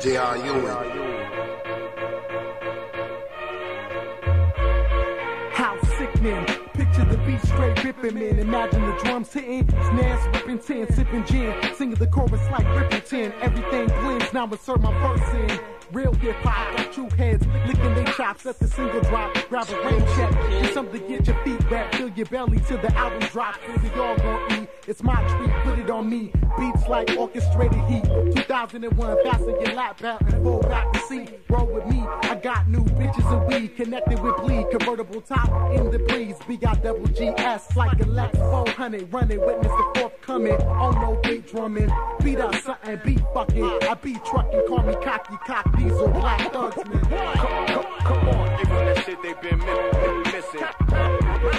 J.R. How sickening. Picture the beat straight ripping, man. Imagine the drums hitting, snares ripping tin, sipping gin, singing the chorus like ripping tin. Everything blends, now insert my verse in. Real hip hop, got true heads, licking their chops at the single drop. Grab a rain check, do something to get your feet wet, fill your belly till the album drop. Feel we all gon' eat. It's my treat, put it on me. Beats like orchestrated heat. 2001, fasten your lap out and roll back to see. Roll with me, I got new bitches and weed connected with bleed. Convertible top in the breeze. We got double GS like a Lex 400. Running, witness the forthcoming. Oh no, beat drumming. Beat up something, beat fucking. I beat trucking, call me cocky, cocky black thugsman. Come, come, come. Come, on, give them that shit they been mi- mi- missing.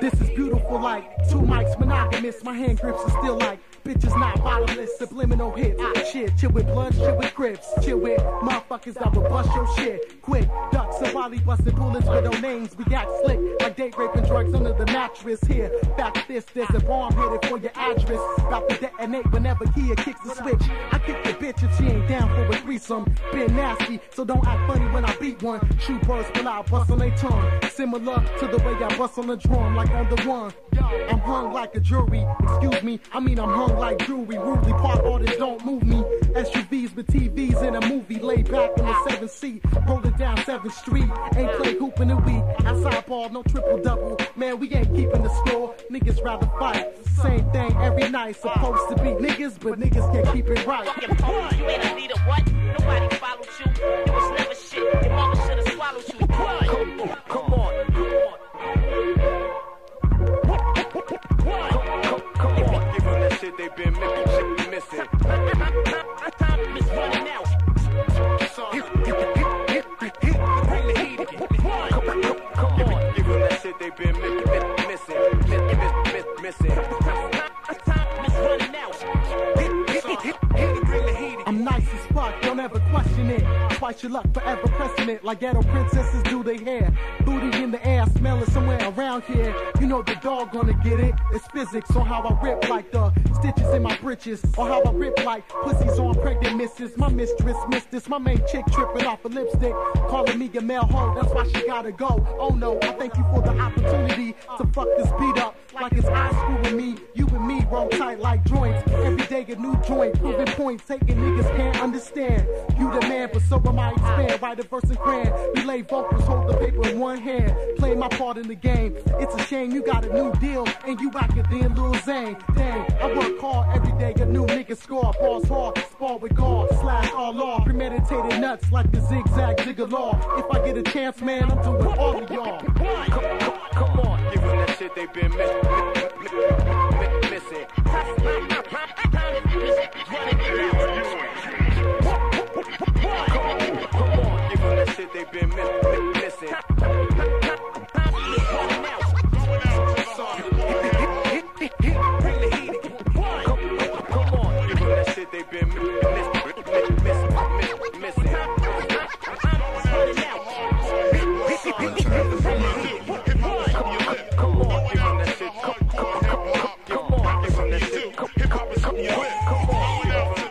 This is beautiful like two mics monogamous. My hand grips are still like bitches not bottomless. Subliminal hits. Ah, shit. Chill with blood, chill with grips, Chill with motherfuckers that will bust your shit. Quick, duck somebody busting bullets with no names. We got slick like date raping drugs under the mattress. Here, back this, there's a bomb headed for your address. About to detonate whenever Kia kicks the switch. I kick the bitch if she ain't down for a threesome. Been nasty, so don't act funny when I beat one. Shoot birds, pull I bust on their tongue. Similar to the way I bust on the drum, like on the one. I'm hung like a jury. Excuse me, I mean I'm hung like jewelry. Rudely park artists don't move me. SUVs with TVs in a movie. Lay back in the seventh seat, rolling down 7th Street. Ain't play hoop in a week. Outside ball, no triple double. Man, we ain't keeping the score. Niggas rather fight. Same thing every night. Supposed to be niggas, but niggas can't keep it right. You ain't a leader, what? Nobody followed you. Twice your luck, forever pressing it. Like ghetto princesses do their hair. Booty in the air, here. You know the dog gonna get it. It's physics on how I rip like the stitches in my britches. Or how I rip like pussies on pregnant misses. My mistress missed this. My main chick tripping off a lipstick. Calling me a male hoe, that's why she gotta go. Oh no, I thank you for the opportunity to fuck this beat up. Like it's school with me. You and me roll tight like joints. Every day a new joint. Proving points, taking niggas can't understand. Man, but so am I expand. Write a verse in grand. Relay vocals, hold the paper in one hand. Play my part in the game. It's a shame you got a new deal and you acting than Lil Zane. Dang, I work hard every day. A new nigga score. Balls hard, spar with guard. Slash all law. Premeditated nuts like the zigzag jigger law. If I get a chance, man, I'm doing all of y'all. Come, come, come on, give them that shit they been mi- the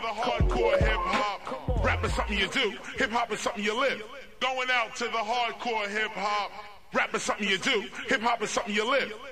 hardcore hip hop. Rap is something you do. Hip hop is something you live. Going out to the hardcore hip hop. Rap is something you do. Hip hop is something you live.